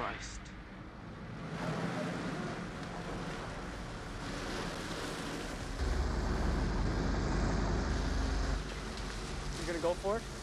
Christ. You gonna go for it?